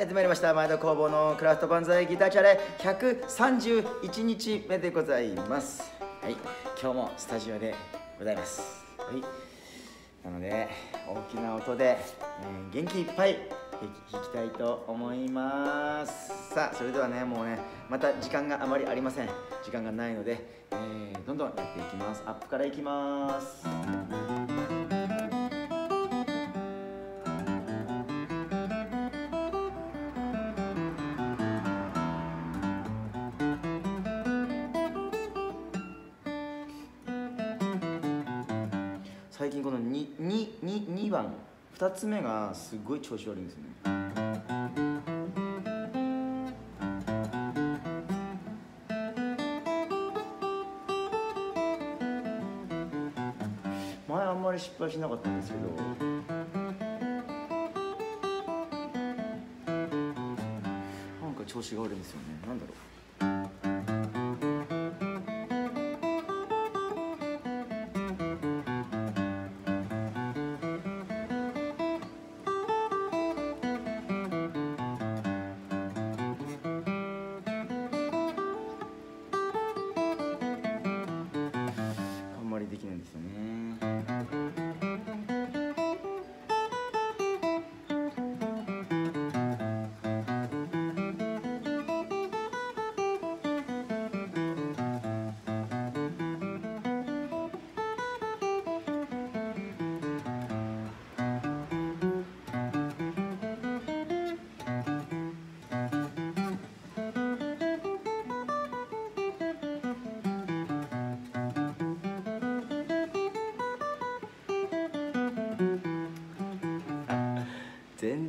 やってまいりました。前田工房のクラフト万歳ギターチャレ。131日目でございます。はい。今日もスタジオでございます。はい。なので大きな音で、えー元気いっぱい弾きたいと思います。さあそれではねもうねまた時間があまりありません。時間がないので、えーどんどんやっていきます。アップからいきます2つ目がすごい調子悪いんですよね。前あんまり失敗しなかったんですけど。なんか調子が悪いんですよね。なんだろう。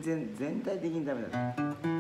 全然全体的にダメだ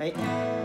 はい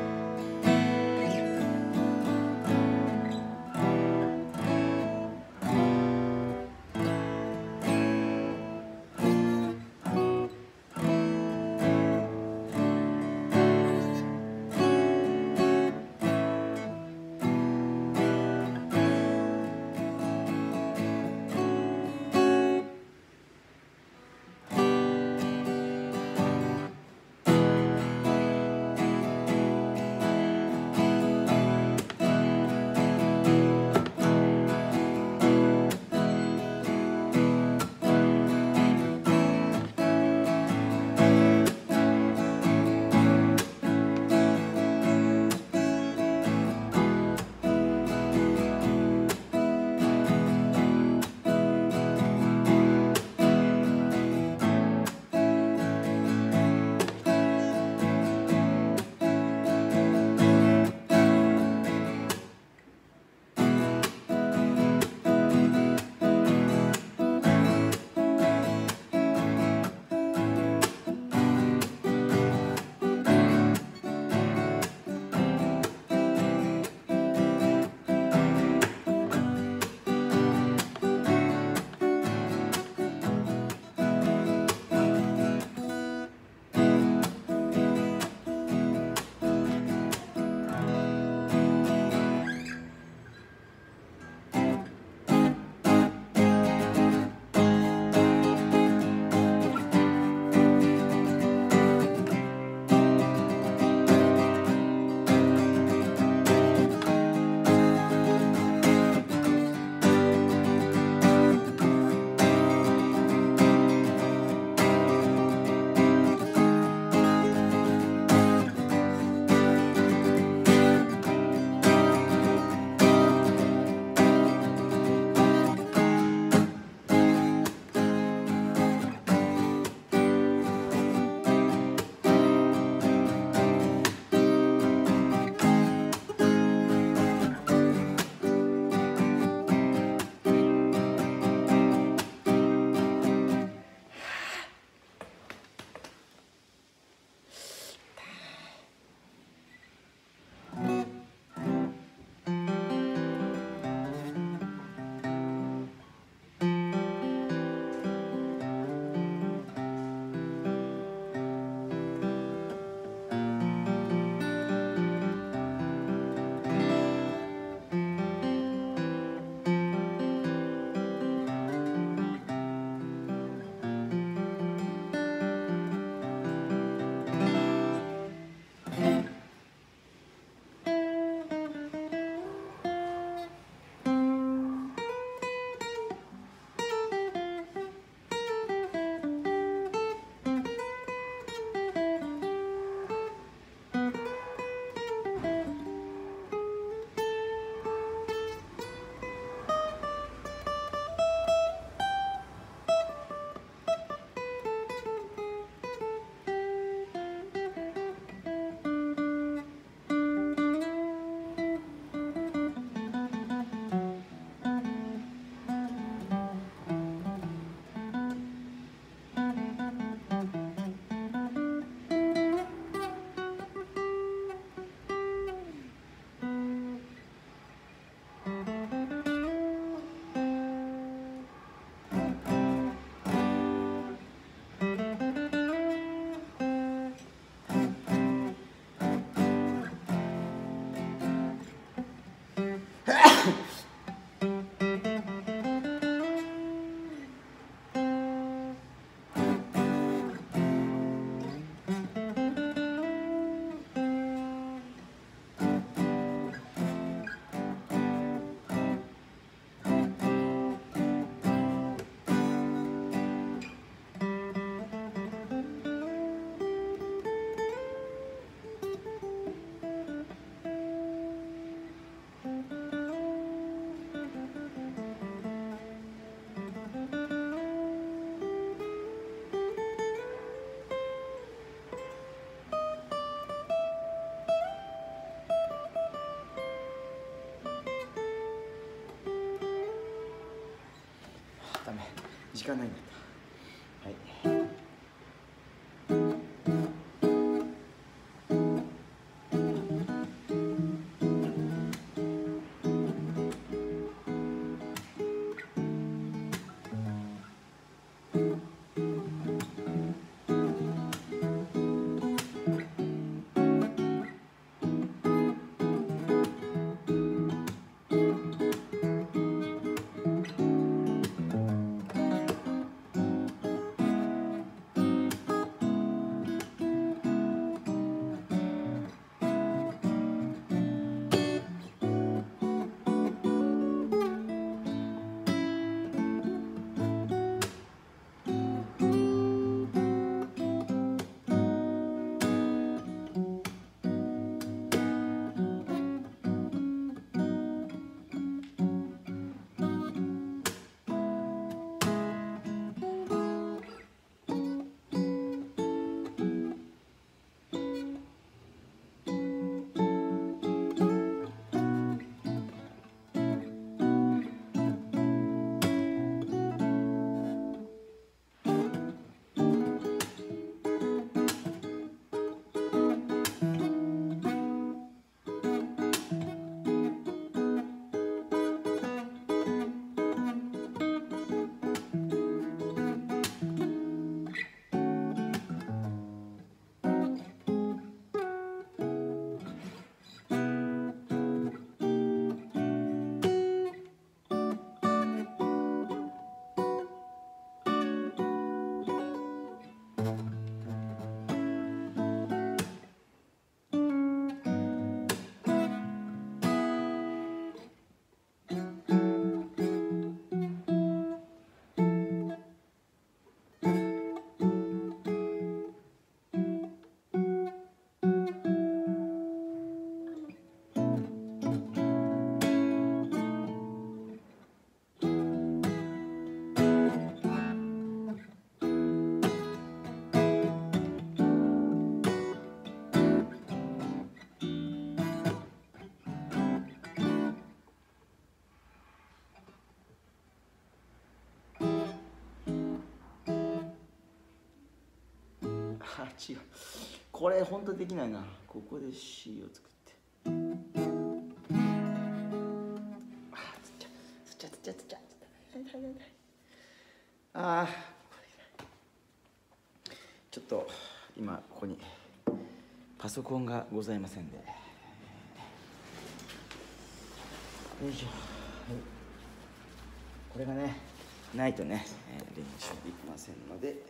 聞かないんだ。あ違う。これ本当できないな。ここで C を作って。あつっちゃつっちゃつっちゃつっちゃあちょっと今ここにパソコンがございませんで。よいしょ、はい、これがねないとね、えー、練習できませんので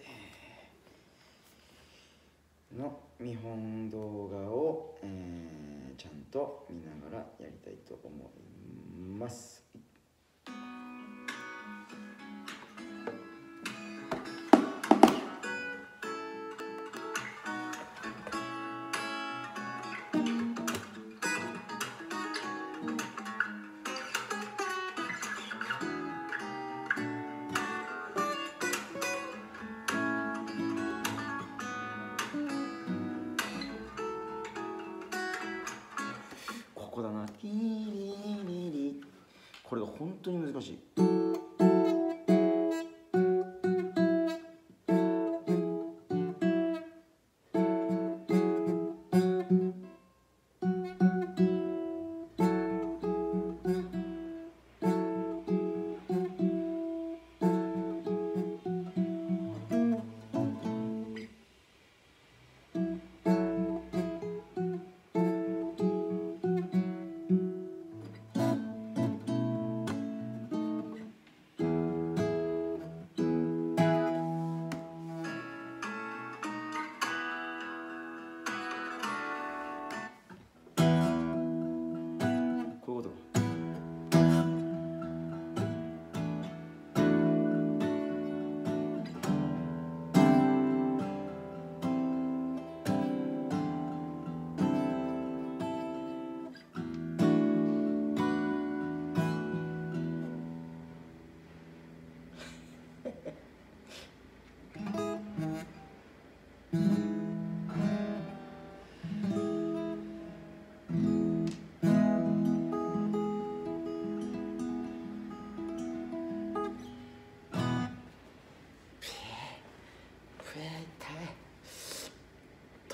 の見本動画を、えー、ちゃんと見ながらやりたいと思います。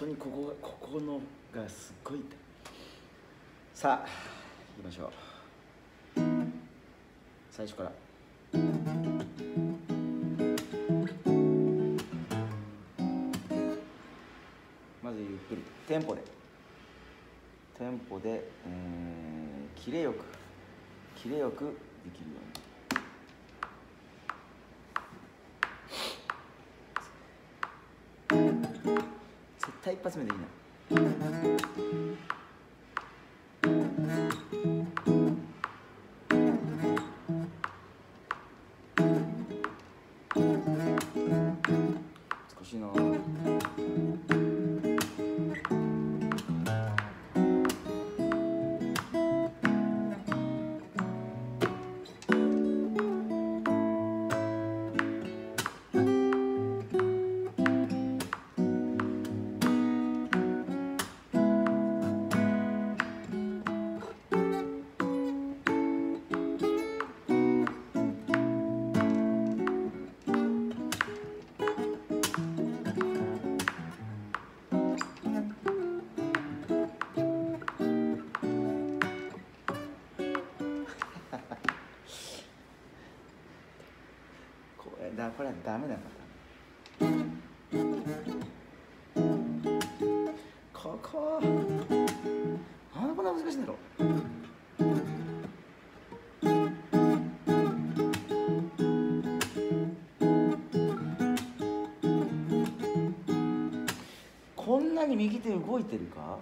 当にここがここのがすっごい痛い。さあ行きましょう。最初から。まずゆっくりテンポで。テンポで、えー、キレよくキレよくできるように。絶対一発目でいいなダメだからここ。なんでこんな難しいんだろうこんなに右手動いてるか？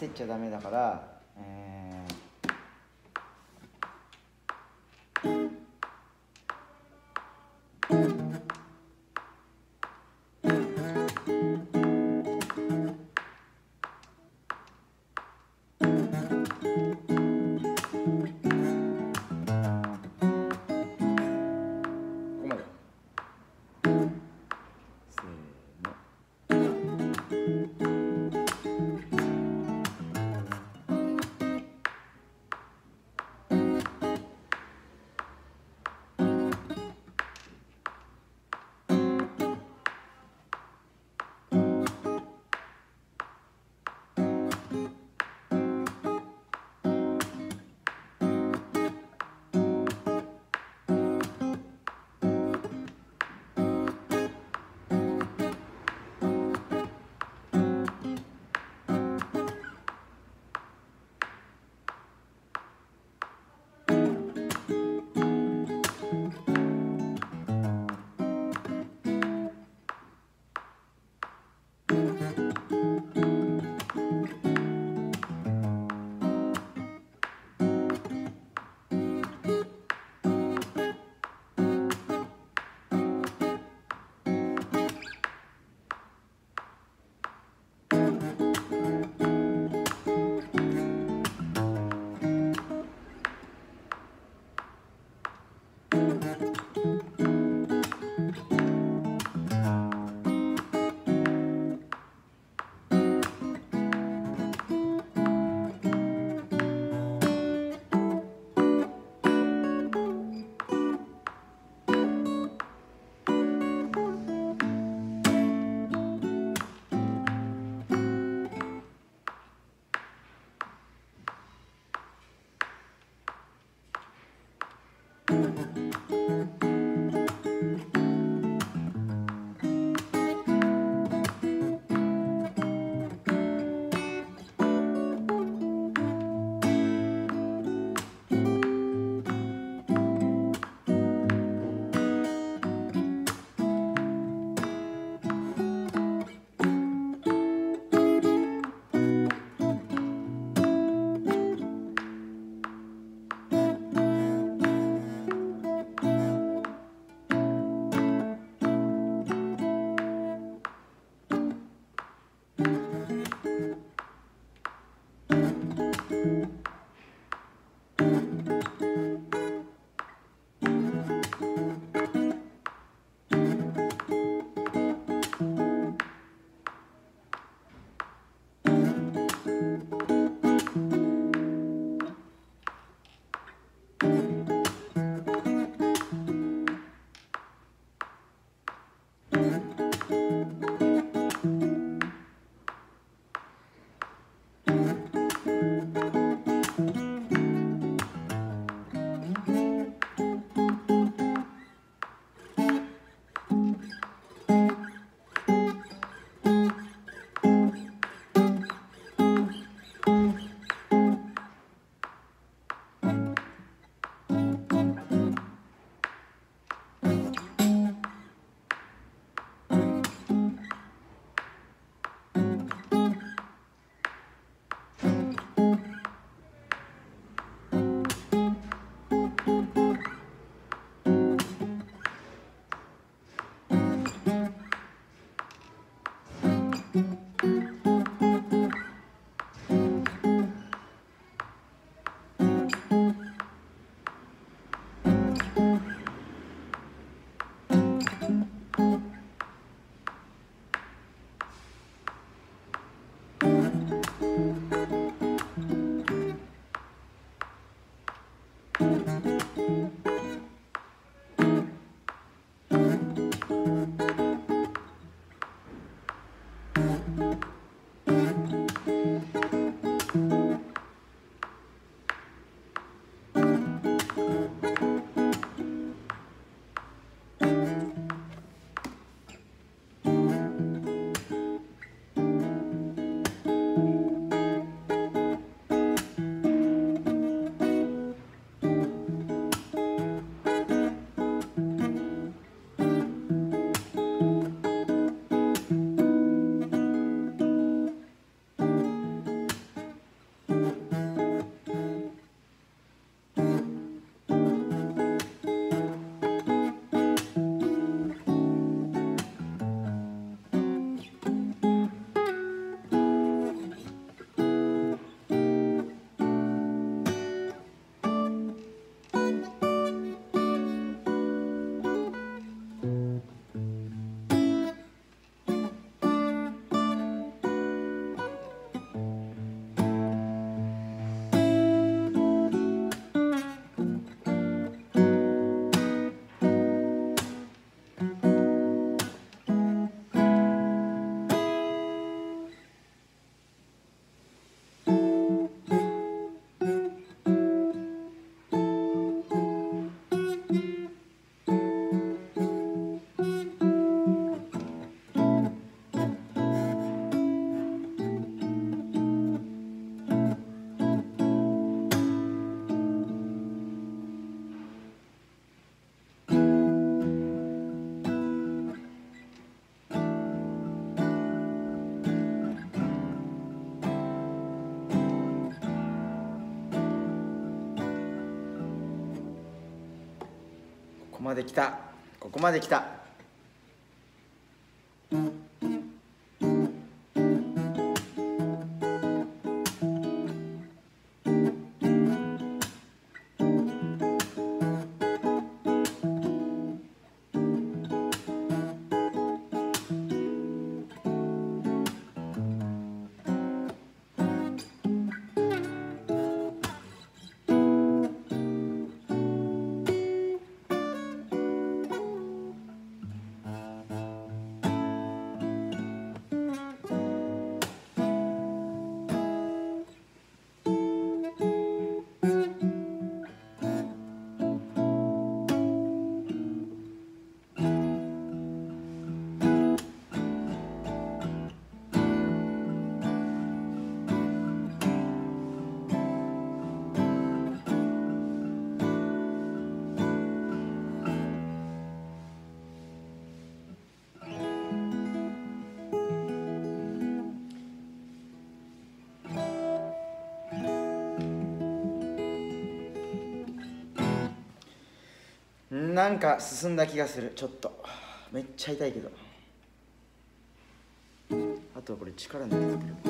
焦っちゃダメだから、Bye. まで来た。ここまで来た。なんか進んだ気がするちょっと。めっちゃ痛いけど。あとはこれ力抜けてる。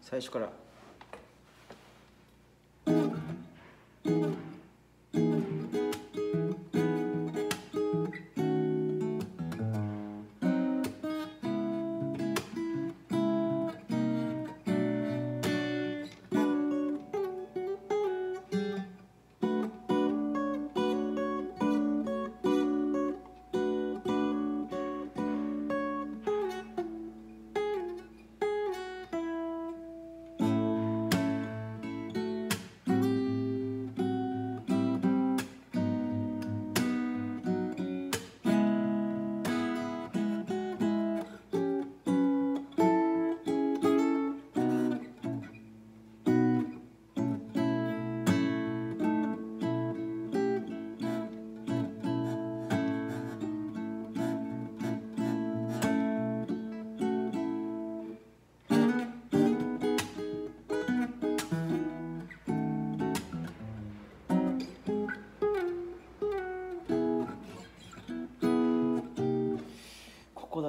最初から。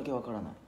けわからない。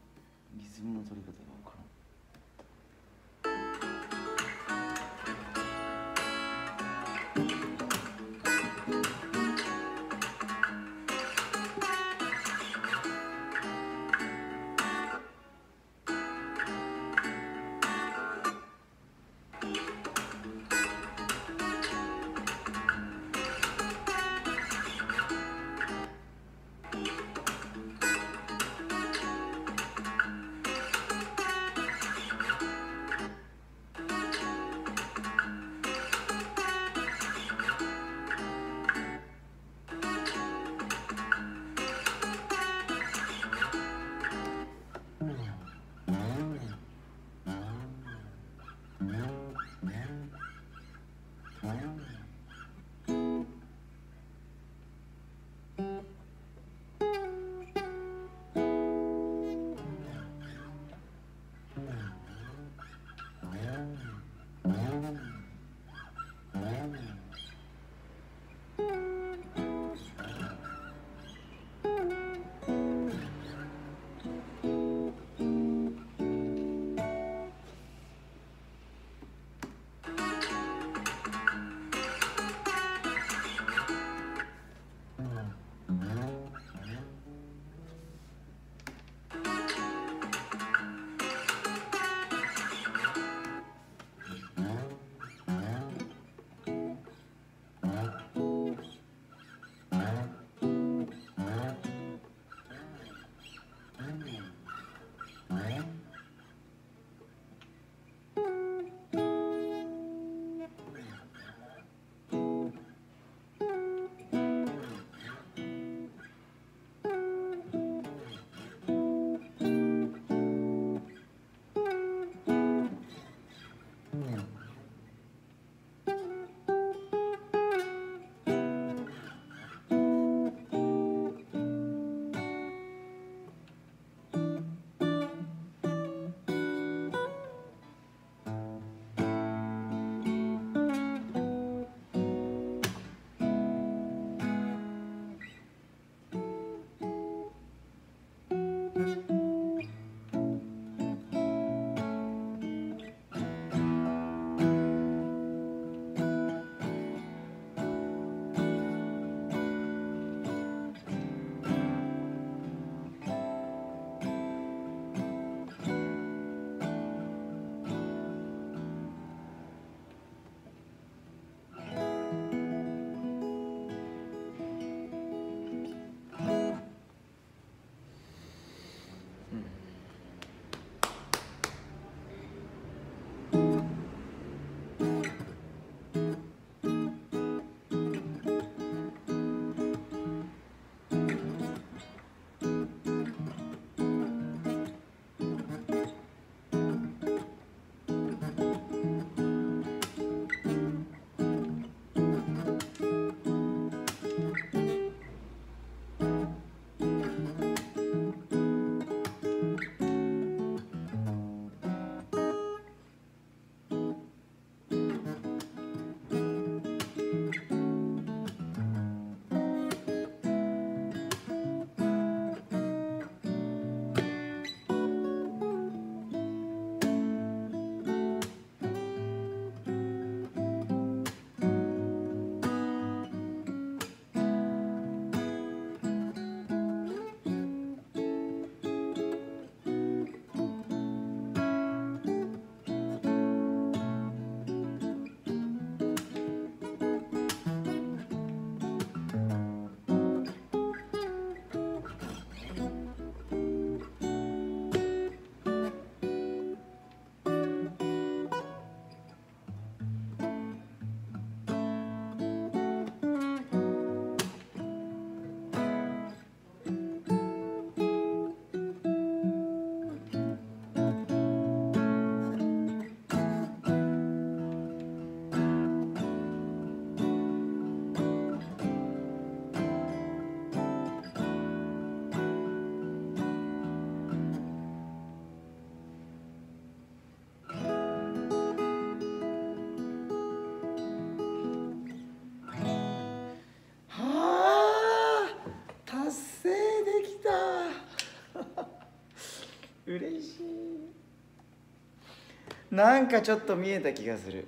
なんかちょっと見えた気がする。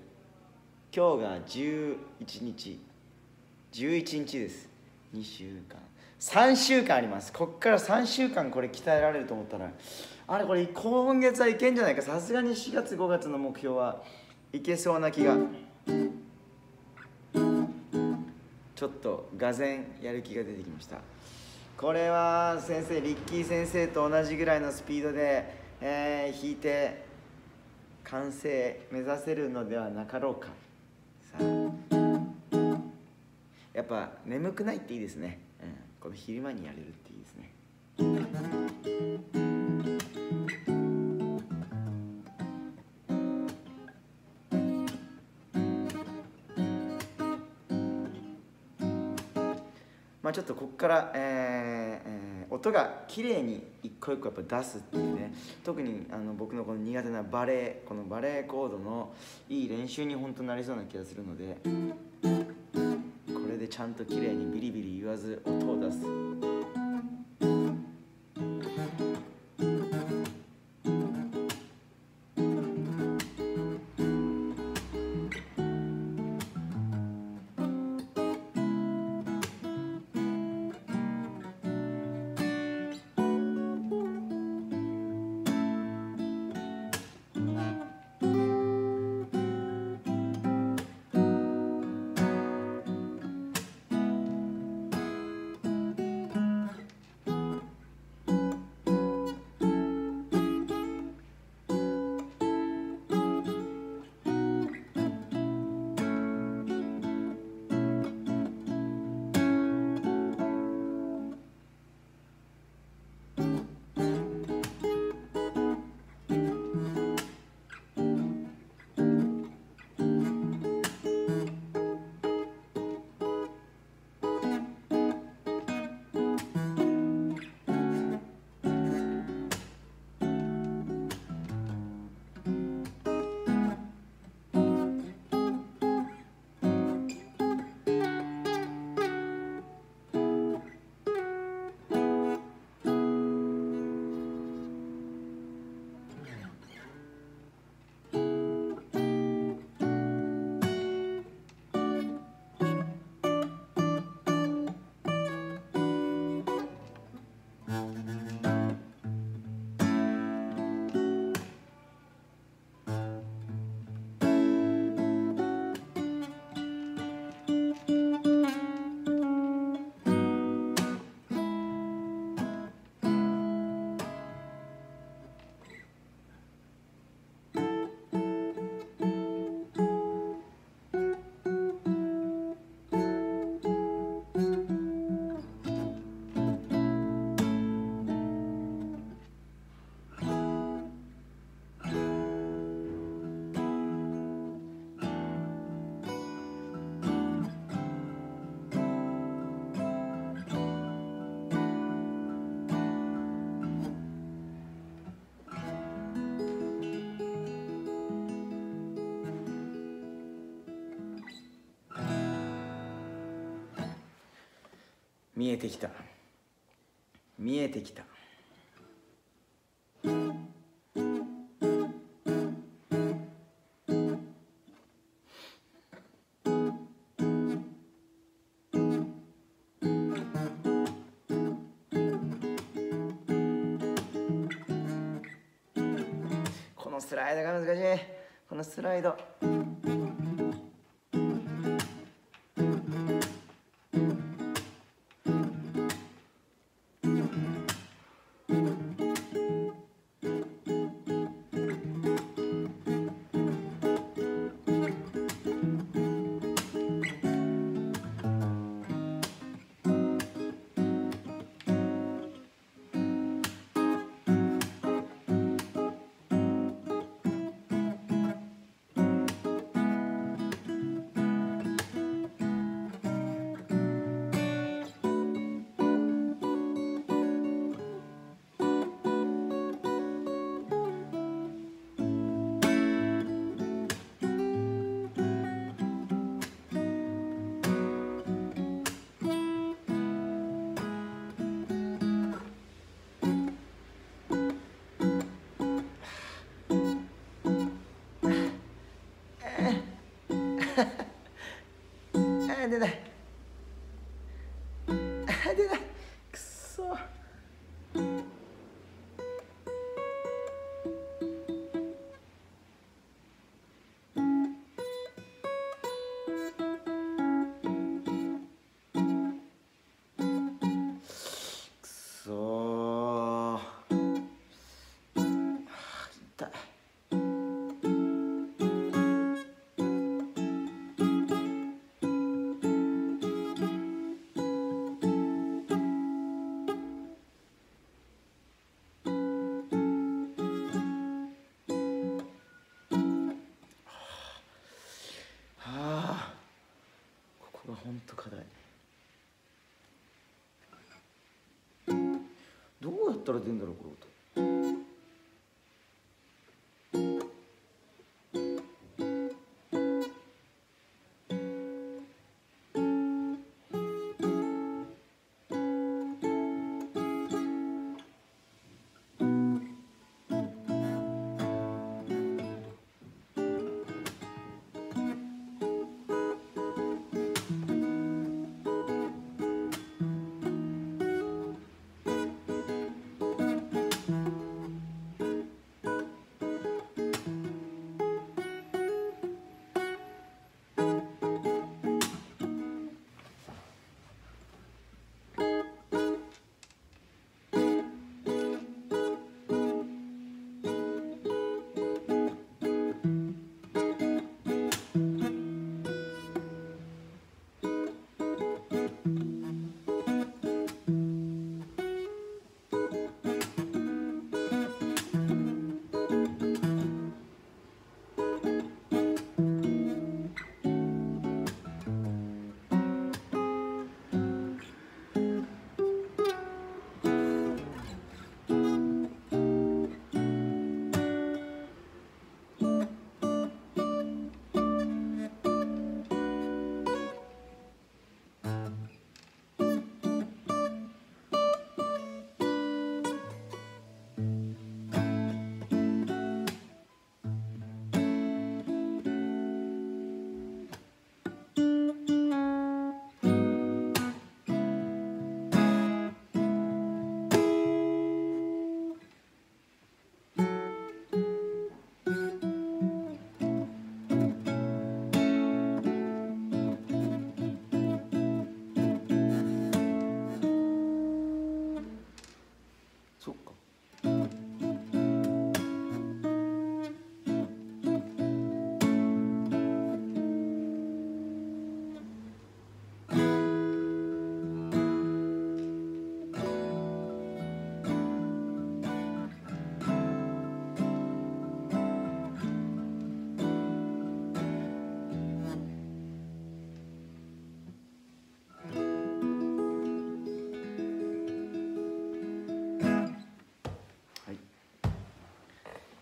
今日が11日。11日です。2週間。3週間あります。こっから3週間これ鍛えられると思ったら。あれこれ今月はいけんじゃないか。さすがに4月5月の目標はいけそうな気が。ちょっとがぜんやる気が出てきました。これは先生リッキー先生と同じぐらいのスピードで、えー弾いて完成目指せるのではなかろうか。さあ。やっぱ眠くないっていいですね、うん、この昼間にやれるっていいですね。まあちょっとここから、えー音が綺麗に一個一個やっぱ出すっていうね。特にあの僕のこの苦手なバレエこのバレエコードのいい練習に本当なりそうな気がするのでこれでちゃんと綺麗にビリビリ言わず音を出す。見えてきた。見えてきた。このスライドが難しい。このスライド。ったら出るんだろうこれ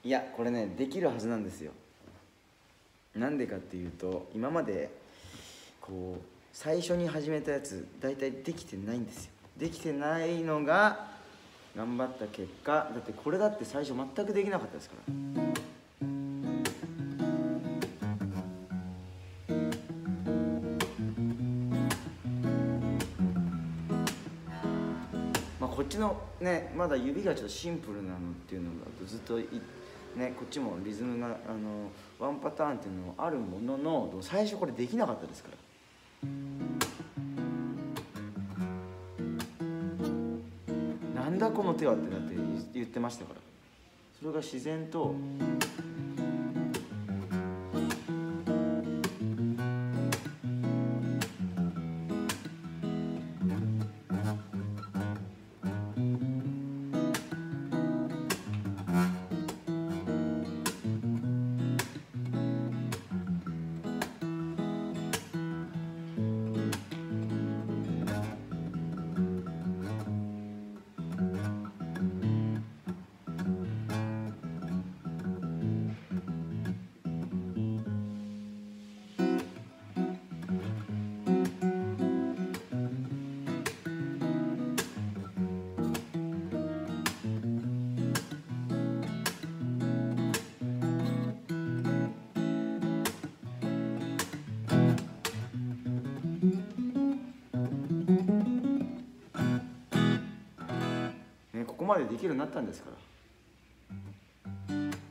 いやこれねできるはずなんですよ。なんでかっていうと今までこう最初に始めたやつ大体できてないんですよ。できてないのが頑張った結果だってこれだって最初全くできなかったですから。まあこっちのねまだ指がちょっとシンプルなのっていうのだとずっといねこっちもリズムがあのワンパターンっていうのもあるものの最初これできなかったですから。なんだこの手はってだって言ってましたから。それが自然とできるようになったんですから。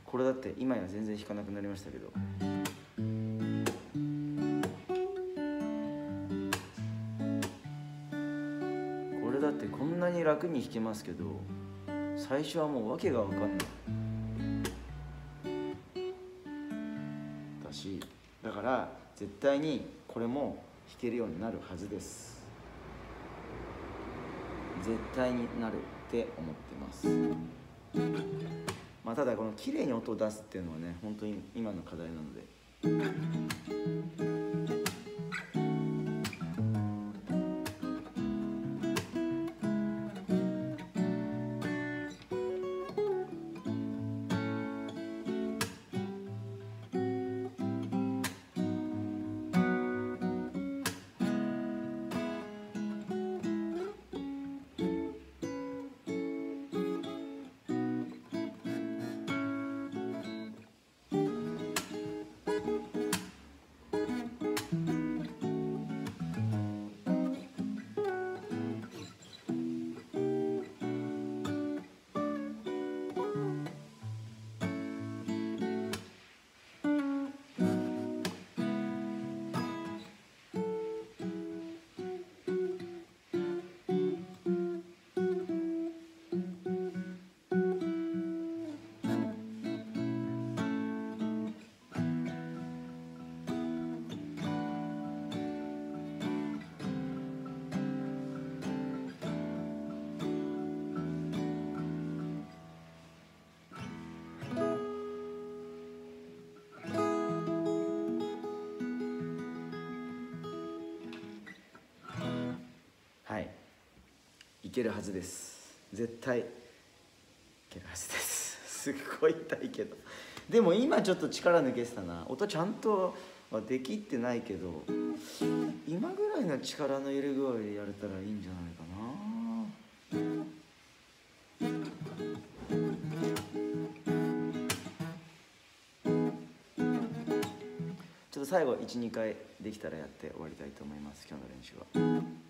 これだって今や全然弾かなくなりましたけど。これだってこんなに楽に弾けますけど最初はもう訳が分かんない。だしだから絶対にこれも弾けるようになるはずです。絶対になる。って思ってます。まあただこの綺麗に音を出すっていうのはね本当に今の課題なので。けるはずです。絶対いけるはずです。すっごい痛いけど。でも今ちょっと力抜けてたな。音ちゃんとはできってないけど今ぐらいの力の入れ具合でやれたらいいんじゃないかな。ちょっと最後12回できたらやって終わりたいと思います。今日の練習は。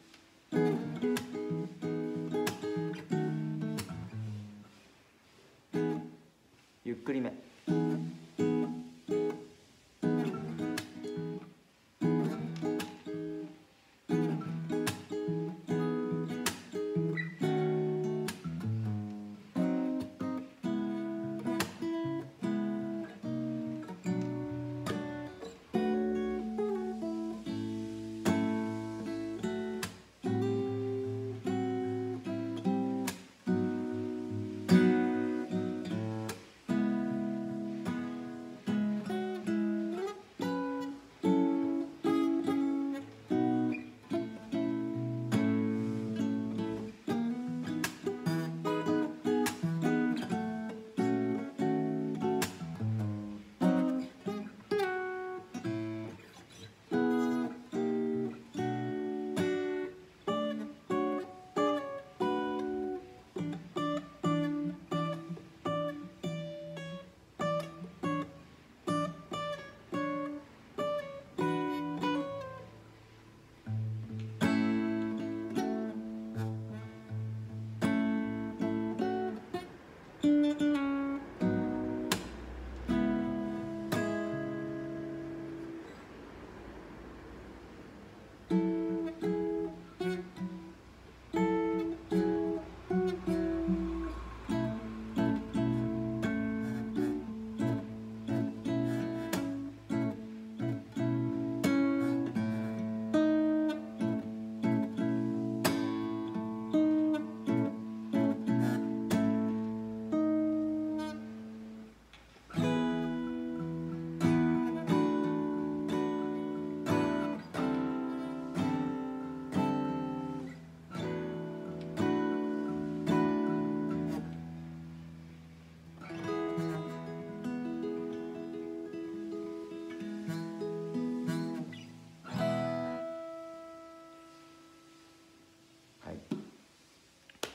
Música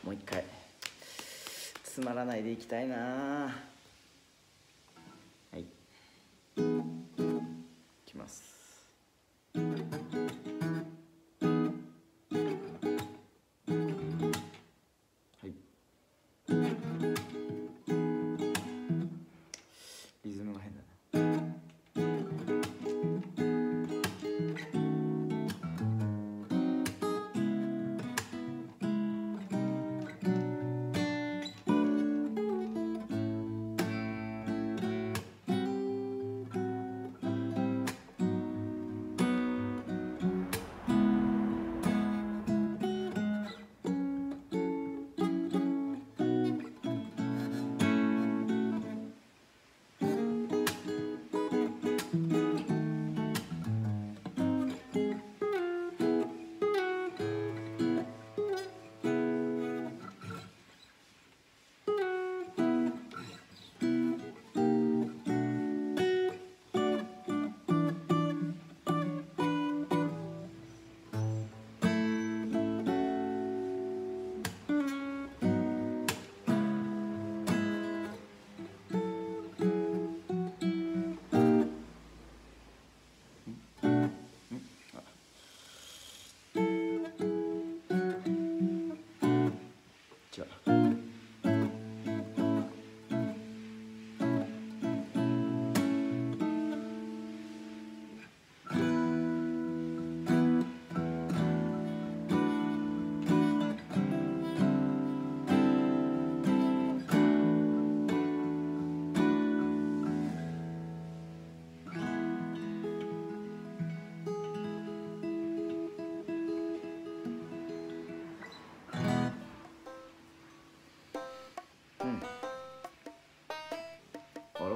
もう一回。つまらないでいきたいな。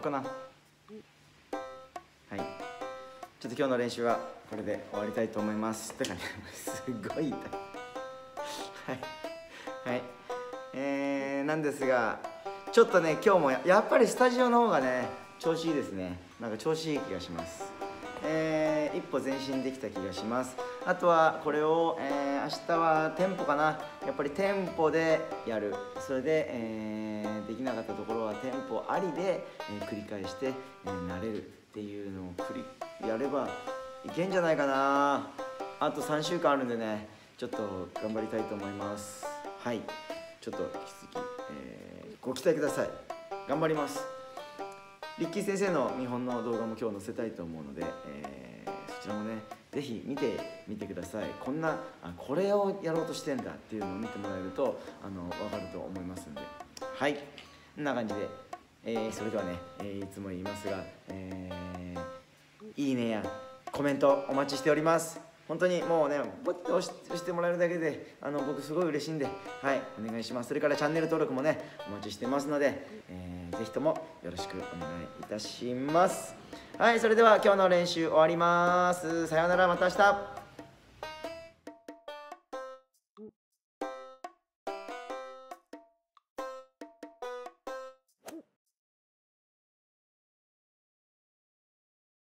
うかなはい。ちょっと今日の練習はこれで終わりたいと思います。てかねすごい痛い。はい。はい。えー、なんですがちょっとね今日もややっぱりスタジオの方がね調子いいですね。なんか調子いい気がします。えー一歩前進できた気がします。あとはこれを、えー明日はテンポかな。やっぱりテンポでやる。それで、えーできなかったところはテありで、えー繰り返して、えー慣れるっていうのを繰りやればいけんじゃないかな。あと3週間あるんでねちょっと頑張りたいと思います。はい。ちょっと引き続き、えーご期待ください。頑張ります。リッキー先生の見本の動画も今日載せたいと思うので、えーそちらもねぜひ見てみてください。こんなあこれをやろうとしてんだっていうのを見てもらえるとあの分かると思いますんで。はい。こんな感じで、えーそれではね、えーいつも言いますが、えーいいねやコメントお待ちしております。本当にもうねポッと押し押してもらえるだけであの僕すごい嬉しいんではいお願いします。それからチャンネル登録もねお待ちしてますので、えーぜひともよろしくお願いいたします。はいそれでは今日の練習終わります。さようならまた明日。